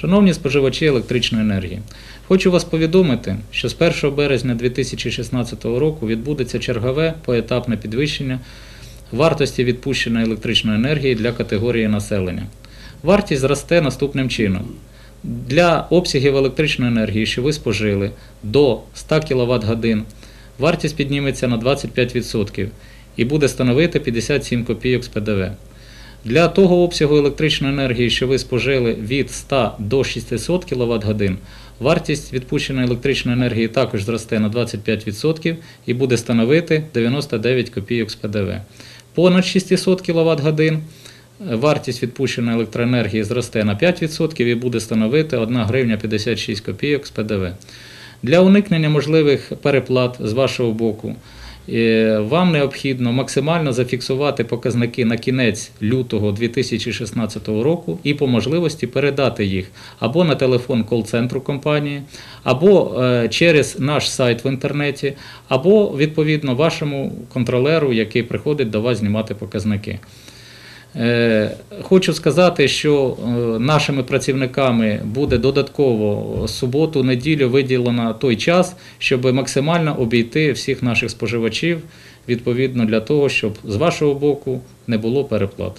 Шановні споживачі електричної енергії, хочу вас повідомити, що з 1 березня 2016 року відбудеться чергове поетапне підвищення вартості відпущеної електричної енергії для категорії населення. Вартість зросте наступним чином. Для обсягів електричної енергії, що ви спожили до 100 кВт годин, вартість підніметься на 25% і буде становити 57 копійок з ПДВ. Для того обсягу електричної енергії, що ви спожили від 100 до 600 кВт годин, вартість відпущеної електричної енергії також зросте на 25% і буде становити 99 копійок з ПДВ. Понад 600 кВт годин е, вартість відпущеної електроенергії зросте на 5% і буде становити 1 гривня 56 копійок з ПДВ. Для уникнення можливих переплат з вашого боку вам необхідно максимально зафіксувати показники на кінець лютого 2016 року і по можливості передати їх або на телефон кол-центру компанії, або е, через наш сайт в інтернеті, або відповідно вашому контролеру, який приходить до вас знімати показники. Е, Хочу сказати, що е, нашими працівниками буде додатково суботу, неділю виділено той час, щоб максимально обійти всіх наших споживачів, відповідно для того, щоб з вашого боку не було переплат.